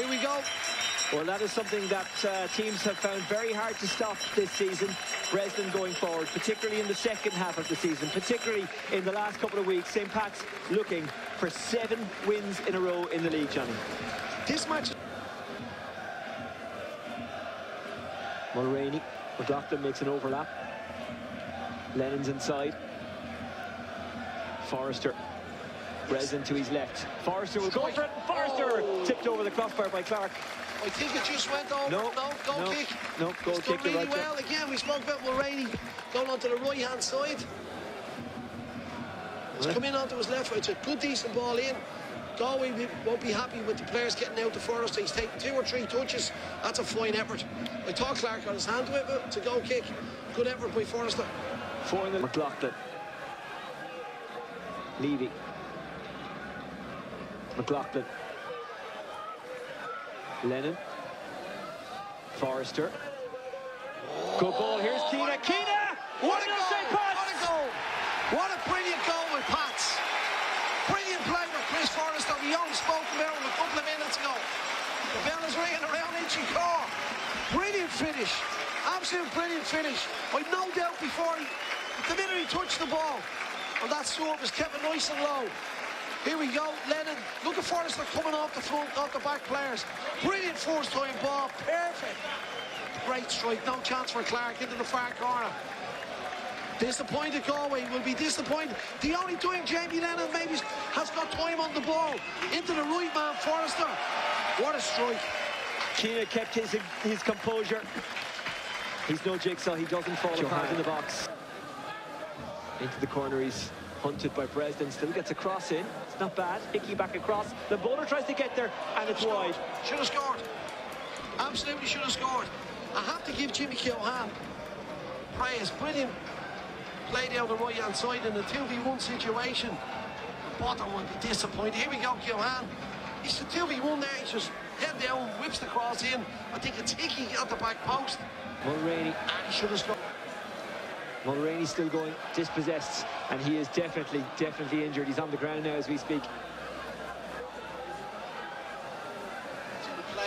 Here we go. Well, that is something that uh, teams have found very hard to stop this season. Breslin going forward, particularly in the second half of the season, particularly in the last couple of weeks. St. Pat's looking for seven wins in a row in the league, Johnny. This match... Mulraney, McLaughlin makes an overlap. Lennon's inside. Forrester. Breslin to his left. Forrester will go for it. Forrester Oh. tipped over the crossbar by Clarke. I think it just went over. No, no goal no, kick. no, goal He's kick, you're really right, well. Again, we spoke about Mulraney going onto the right-hand side. He's Right. come in onto his left foot. It's a good, decent ball in. Galway won't be happy with the players getting out to Forrester. He's taken two or three touches. That's a fine effort. I thought Clarke got his hand to it, but it's a goal kick. Good effort by Forrester. Four in the McLaughlin. Leavy. McLaughlin. Lennon. Forrester. Good ball. Here's Keena. Keena! What a 1-0 goal! What a goal! What a brilliant goal with Pats. Brilliant play by Chris Forrester. We only spoke about him a couple of minutes ago. The bell is ringing around Inchicore. Brilliant finish. Absolute brilliant finish. I've no doubt before he, the minute he touched the ball, and that service kept nice and low. Here we go, Lennon. Look at Forrester coming off the front, off the back players. Brilliant first time ball, perfect. Great strike, no chance for Clarke into the far corner. Disappointed Galway will be disappointed. The only time Jamie Lennon maybe has got time on the ball. Into the right man, Forrester. What a strike. Keena kept his, his composure. He's no jigsaw. He doesn't fall apart in the box. Into the corner. He's hunted by Breslin. Still gets a cross in. It's not bad. Hickey back across. The bowler tries to get there, and it's wide. Should have scored. Absolutely should have scored. I have to give Jimmy Keohane praise. Brilliant play down the right hand side in a 2v1 situation. Bottom would be disappointed. Here we go, Keohane. He's the 2v1 there. He's just head down, whips the cross in. I think it's Hickey at the back post. Mulraney. And he should have scored. Mulraney still going dispossessed, and he is definitely, definitely injured. He's on the ground now as we speak.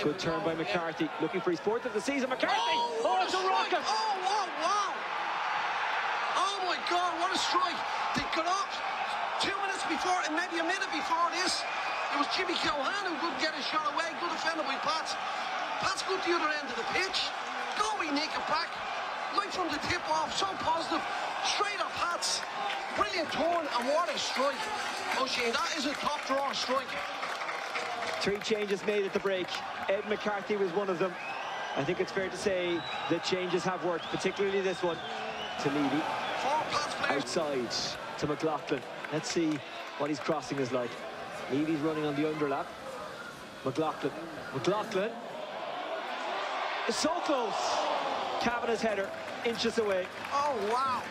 Good turn by McCarthy, looking for his fourth of the season. McCarthy! Oh, Oh, it's a a rocket! Oh, wow, wow. Oh, my God, what a strike. They got up two minutes before, and maybe a minute before this. It was Jimmy Keohane who couldn't get a shot away. Good defender by Pat. Pat's good to the other end of the pitch. Go, we nick it back. Right from the tip off, so positive. Straight up hats, Brilliant turn, and what a strike. Oh, Shane, that is a top draw strike. Three changes made at the break. Ed McCarthy was one of them. I think it's fair to say the changes have worked, particularly this one to Leavy. Four Pats players. Outside to McLaughlin. Let's see what his crossing is like. Leavy's running on the underlap. McLaughlin. McLaughlin It's so close. Kavanagh's header, inches away. Oh, wow.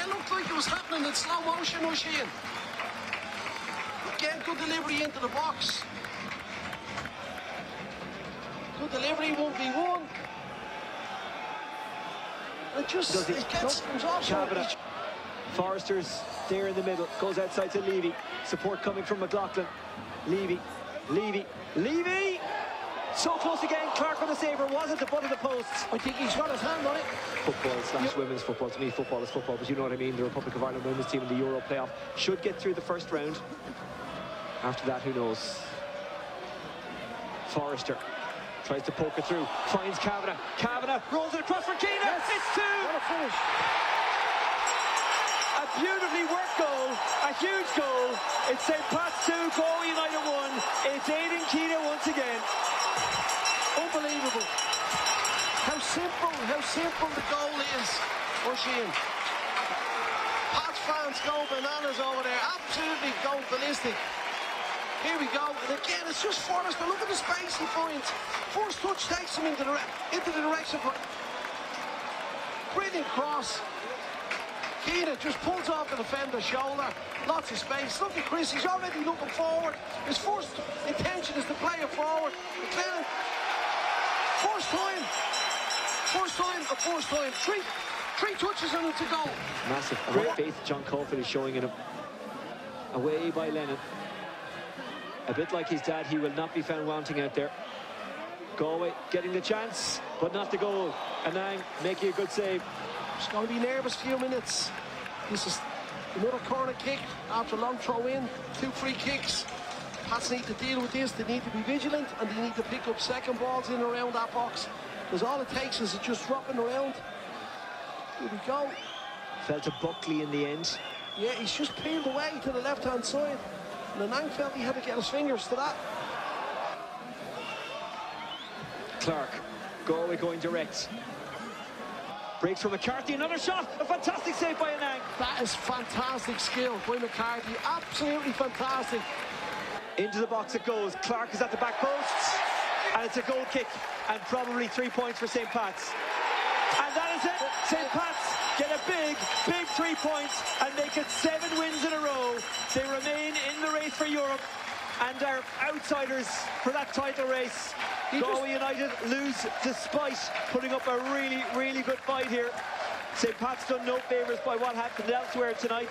It looked like it was happening in slow motion, O'Shea. Again, good delivery into the box. Good delivery, 1v1. It just Does he? it gets Nope. comes off much. Forrester's there in the middle, goes outside to Leavy. Support coming from McLaughlin. Leavy, Leavy, Leavy! So close again, Clarke with the saver, was at the butt of the post? I think he's got his hand on it. Football slash women's football, to me football is football, but you know what I mean, the Republic of Ireland women's team in the Euro playoff should get through the first round. After that, who knows? Forrester tries to poke it through, finds Kavanagh. Kavanagh rolls it across for Keena, it's two! What a finish. A beautifully worked goal, a huge goal. It's St. Pat's 2, Galway United 1. It's Aidan Keena once again. Unbelievable. How simple, how simple the goal is, O'Shea. Pats fans go bananas over there. Absolutely go ballistic. Here we go. And again, it's just Forrester. Look at the space he finds. First touch takes him into the, into the direction. For... Brilliant cross. Keena just pulls off the defender's shoulder. Lots of space. Look at Chris. He's already looking forward. His first intention is to play it forward. McLennan, first time. First time, a first time. Three, three touches and it's a goal. Massive. Great faith John Caulfield is showing in him. Away by Lennon. A bit like his dad, he will not be found wanting out there. Galway getting the chance, but not the goal. Anang making a good save. It's going to be nervous few minutes. This is another corner kick after a long throw in. Two free kicks. Pats need to deal with this. They need to be vigilant and they need to pick up second balls in and around that box. Because all it takes is it just dropping around. Here we go. Fell to Buckley in the end. Yeah, he's just peeled away to the left-hand side. And Anang felt he had to get his fingers to that. Clarke, Galway going direct. Breaks for McCarthy, another shot, a fantastic save by Anang. That is fantastic skill by McCarthy. Absolutely fantastic. Into the box it goes. Clarke is at the back post, and it's a goal kick, and probably three points for St. Pat's. And that is it. St. Pat's get a big, big three points and make it seven wins in a row. They remain in the race for Europe and are outsiders for that title race. Galway United lose despite putting up a really, really good fight here. St. Pat's done no favours by what happened elsewhere tonight.